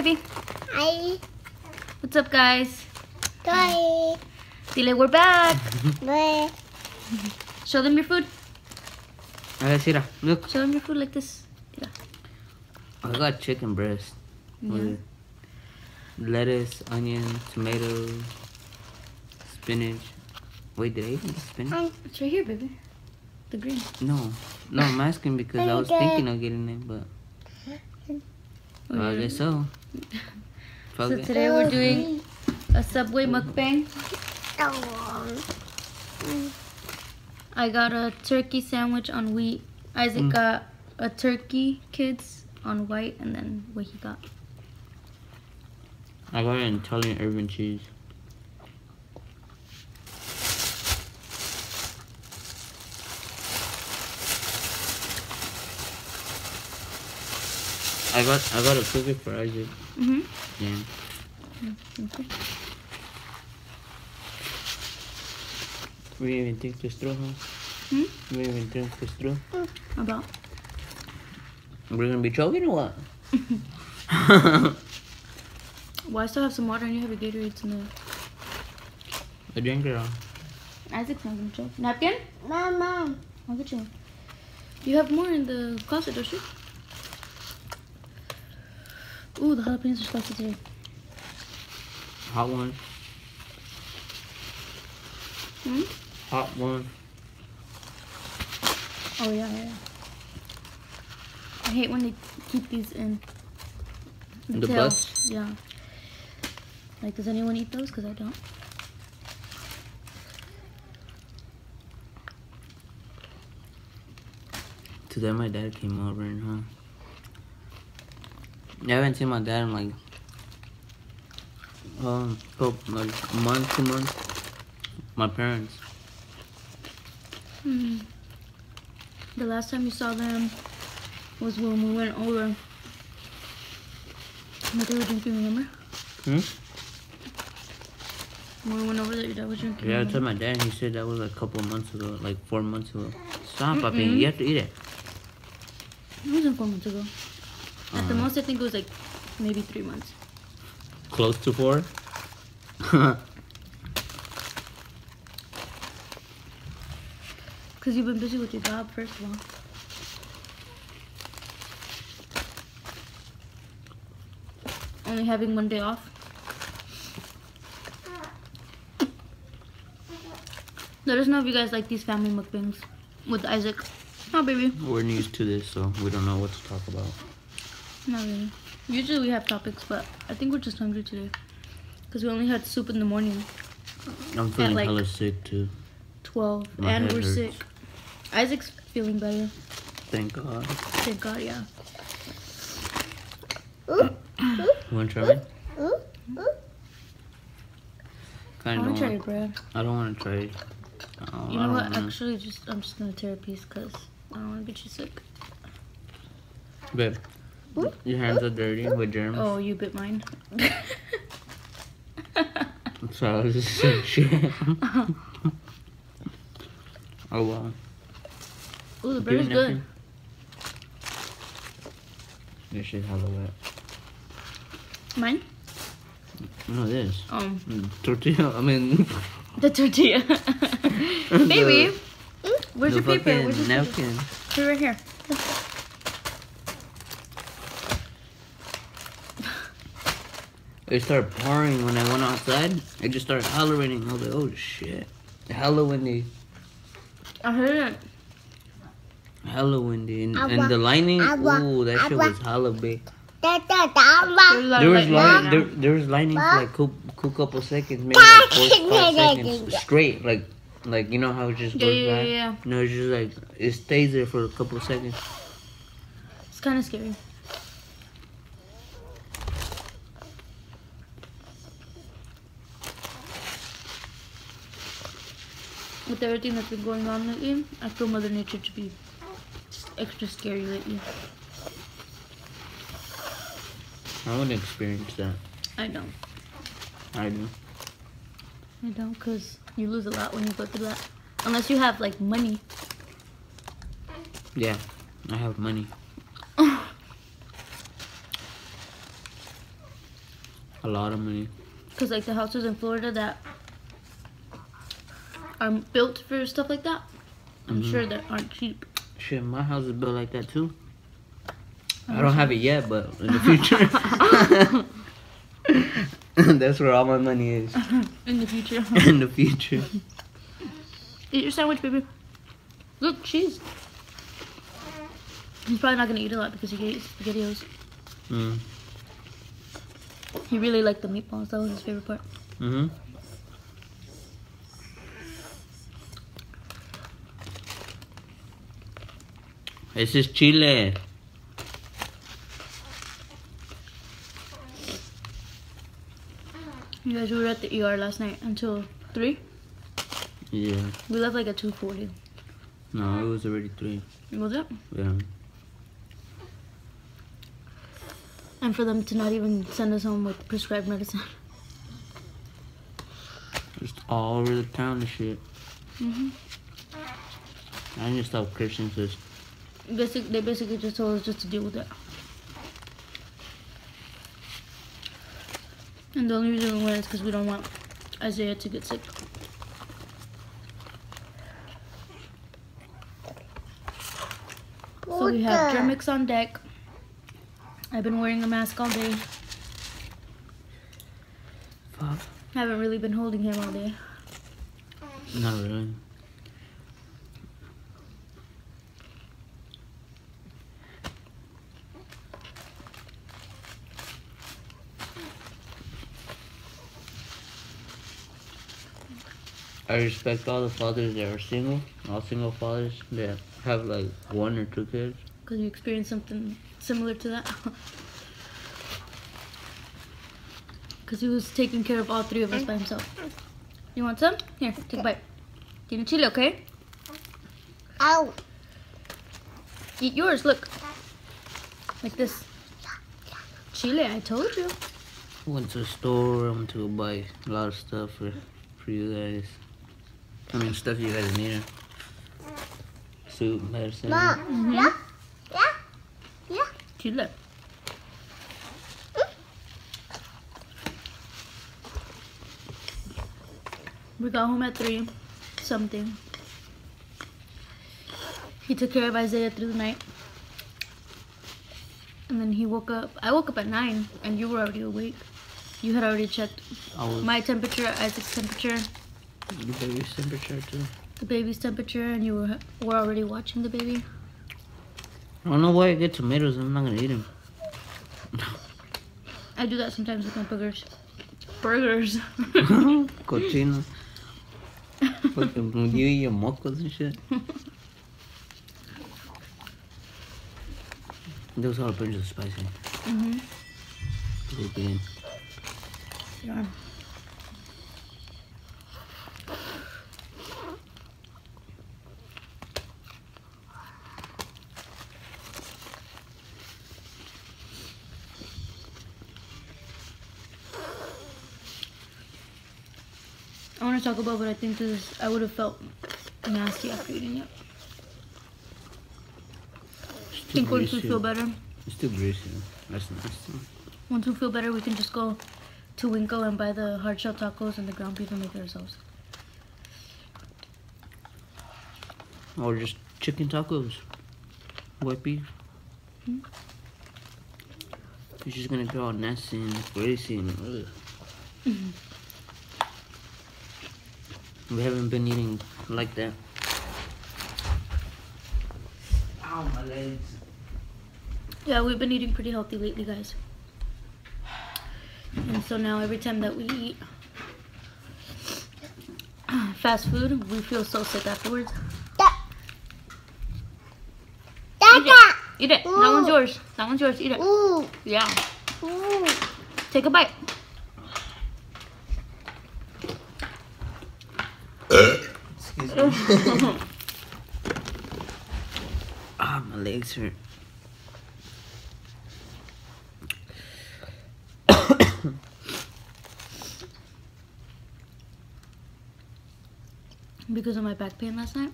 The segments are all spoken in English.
hi, baby. Hi. What's up, guys? Toy. Dile, we're back. Toy. Show them your food. I see that. Look, Show them your food like this. I got chicken breast Yeah. with lettuce, onion, tomato, spinach. Wait, did I eat the spinach? It's right here, baby. The green. No, no, I'm asking because I was thinking of getting it, but guess so. Fuck So today we're doing a Subway mukbang. I got a turkey sandwich on wheat. Isaac Mm. got a turkey kids on white, and then what he got. I got an Italian herb and cheese. I got I got a cookie for Isaac. Mm-hmm. Yeah. Okay. We didn't even think this through, huh? Hmm? We didn't even think this through. About. We're gonna be choking or what? Well, I still have some water, and you have a Gatorade in there. I drink it all. Isaac's not gonna choke. Napkin? Mama. I'll get you one. You have more in the closet, don't you? Ooh, the jalapenos are spicy today. Hot one. Hmm? Hot one. Oh yeah, yeah. I hate when they keep these in The tail. bus? Yeah. Like, does anyone eat those? Cause I don't. Today my dad came over and huh. I haven't seen my dad in like um like a month, two months. My parents. Hmm. The last time you saw them was when we went over. What they were drinking, remember? Hmm? When we went over that your dad was drinking. Yeah, I told my dad he said that was like a couple months ago, like four months ago. Stop, papi, Mm-mm. you have to eat it. It wasn't four months ago. At the most, I think it was like maybe three months. Close to four? Because you've been busy with your job, first of all. Only having one day off. Let us know if you guys like these family mukbangs with Isaac. Oh, baby. We're new to this, so we don't know what to talk about. Not really. Usually we have topics, but I think we're just hungry today. Because we only had soup in the morning, I'm feeling like- hella sick too. 12, My and we're hurts. sick. Isaac's feeling better. Thank God. Thank God, yeah. You wanna try it? I Kinda want to try your bread. I don't want to try it. Oh, You know what? wanna. Actually, just I'm just gonna tear a piece because I don't want to get you sick. Babe, your hands are dirty with germs. Oh, you bit mine. So I was just saying shit. oh wow. Ooh, the is good. This shit hella wet. Mine? No, this. Um, Mm, Tortilla. I mean, the tortilla. Baby, where's the your paper? Where's your paper? napkin. Put it right here. It started pouring when I went outside. It just started hollering. I was like, oh shit. Hella windy. I heard it. Hella windy. And, and the lining, Agua. ooh, that shit was hella big. There of was lightning there, there was lining for like cool, cool couple seconds, maybe like four, five seconds straight, like like you know how it just goes yeah, back. yeah, yeah. No, it's just like it stays there for a couple seconds. It's kind of scary. With everything that's been going on lately, I feel Mother Nature to be just extra scary lately. I to experience that. I don't. I do. I don't, because you lose a lot when you go through that. Unless you have, like, money. Yeah, I have money. A lot of money. Because like the houses in Florida that are built for stuff like that, I'm Mhm. sure that aren't cheap. Shit, my house is built like that too. I'm I don't have it yet, but in the future. That's where all my money is. In the future. In the future. eat your sandwich, baby. Look, cheese. He's probably not gonna eat a lot because he ate spaghettios. Mm. He really liked the meatballs. That was his favorite part. Mm-hmm. This is Chile. You guys we were at the ER last night until three. Yeah. We left like at two forty. No, it was already three. Was it? Yeah. And for them to not even send us home with prescribed medicine. Just all over the town and shit. Mm-hmm. I just thought Christians just Basic, they basically just told us just to deal with it. And the only reason we went is because we don't want Isaiah to get sick. So we have Water. Germ-X on deck. I've been wearing a mask all day. fuck. Haven't really been holding him all day. Not really. I respect all the fathers that are single, all single fathers that have like one or two kids. Because you experienced something similar to that. Because he was taking care of all three of us by himself. You want some? Here, take a bite. Tiene chile, okay? Ow. Eat yours, look. Like this. Chile, I told you. Went to the store, I went to buy a lot of stuff for, for you guys. I mean, stuff you guys need. Soup, medicine. Mom. Mhm. Yeah. Yeah. Yeah. Chile. We got home at 3 something. He took care of Isaiah through the night. And then he woke up. I woke up at 9 and you were already awake. You had already checked was my temperature, Isaac's temperature, you baby's temperature too. the baby's temperature, and you were, were already watching the baby. I don't know why I get tomatoes and I'm not gonna eat them. I do that sometimes with my burgers. Burgers. Cochino. Fucking you eat your mocos and shit. Those jalapenos are spicy. Mm hmm Good bean. Yeah. To talk about what I think is. I would have felt nasty after eating it. Too think once we feel better, It's too greasy. That's nasty. once we feel better, we can just go to WinCo and buy the hard shell tacos and the ground beef and make it ourselves. Or just chicken tacos. White beef. Hmm. It's just gonna be all nasty and greasy and ugh. Mhm. We haven't been eating like that. Ow, my legs. Yeah, we've been eating pretty healthy lately, guys. And so now every time that we eat fast food, we feel so sick afterwards. Da. Eat it. Eat it. That one's yours. That one's yours. Eat it. Ooh. Yeah. Ooh. Take a bite. Excuse me. ah, my legs hurt. because of my back pain last night,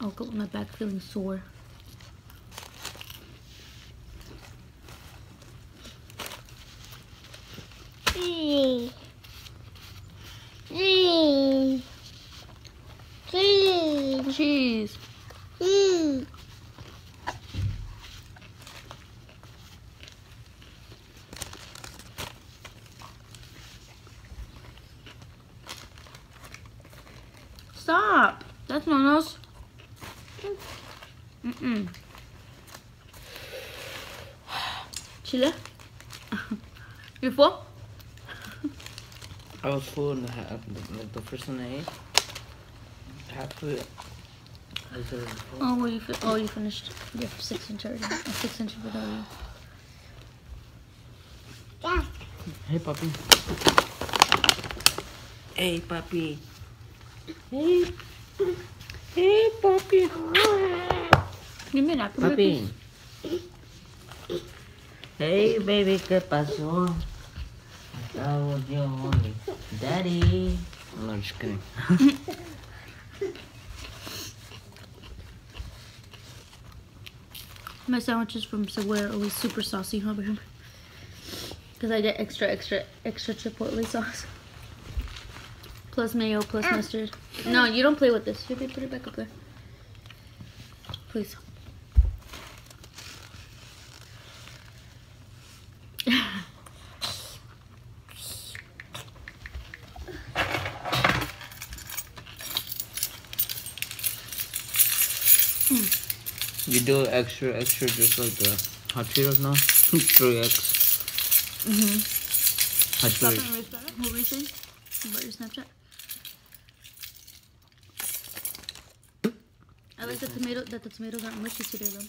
I woke up with my back feeling sore. Cheese. Cheese. Cheese. Stop. That's no nos. Mm-mm. Chile? You full? I was full in the the first one I ate. Half of it. I said it before. Oh, well, you fi- oh, you finished your six inch already. A six inch without you. Yes. Hey, puppy. Hey, puppy. Hey. Hey, puppy. Give me a napkin, please. Papi. Hey, baby, ¿qué pasó? Estaba yo only. Daddy. No, I'm just kidding. My sandwiches from Subway are always super saucy, huh, babe? Because I get extra, extra, extra chipotle sauce. Plus mayo, plus ah. mustard. No, you don't play with this. You put it back up there. Please. You do extra, extra, just like the hot Cheetos now. 3x. Mm-hmm. Hot Stop Cheetos. erase that. What were you saying about your Snapchat? I like the tomato that the tomatoes aren't mushy today though.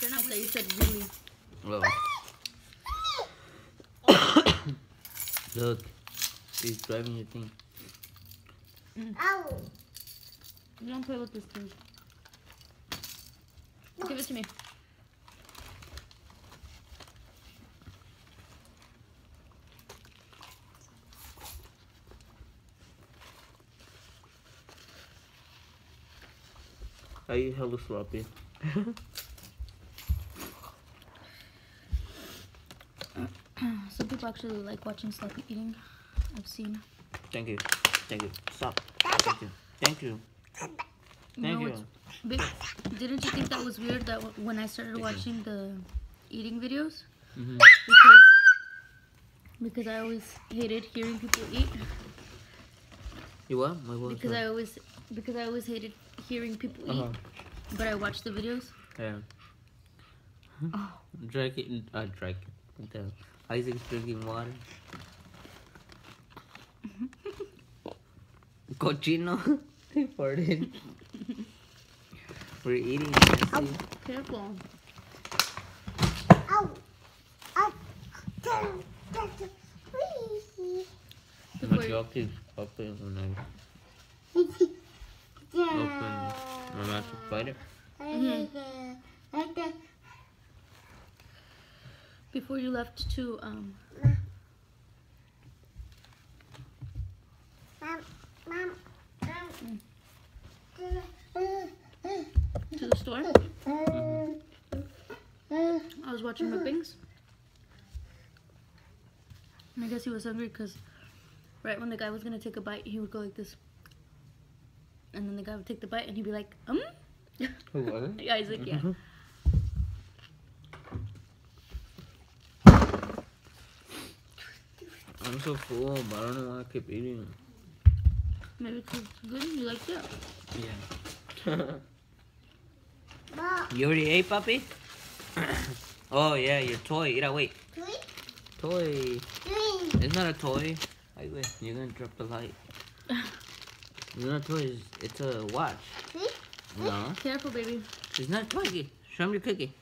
They're not. I thought you said really. Well. Look, he's driving your thing. Ow. You don't play with this thing. Give it to me. Are you hella sloppy? Some people actually like watching sloppy eating. I've seen. Thank you. Thank you. Stop. Thank you. Thank you. You Thank know you. Didn't you think that was weird that when I started watching the eating videos hmm because because I always hated hearing people eat You what? My voice. because I always because I always hated hearing people eat, Uh-huh. but I watched the videos. Yeah. Oh. Drake it. Uh. What the hell? Isaac's drinking water. Cochino. he farted. We're eating. Nancy. Careful. Ow. Ow. Wee. My Before you, jaw open when I Yeah. open my mouth to bite it. before you left to um Mom, mom, mom. To the store, I was watching mukbangs. And I guess he was hungry because right when the guy was gonna take a bite, he would go like this. And then the guy would take the bite and he'd be like, um? Who was it? Yeah, Isaac, yeah. Mhm. I'm so full, but I don't know why I keep eating. Maybe it's good and you like it. Yeah. Mom, you already ate, puppy? oh yeah, your toy. Eat wait. three, Toy. three. It's not a toy. Wait, wait. You're gonna drop the light. It's not a toy. It's, it's a watch. Three. No, Careful, baby. it's not a toy. Show him your cookie.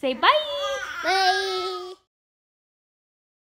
Say bye! Bye.